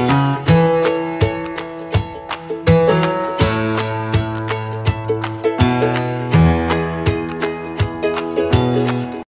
Música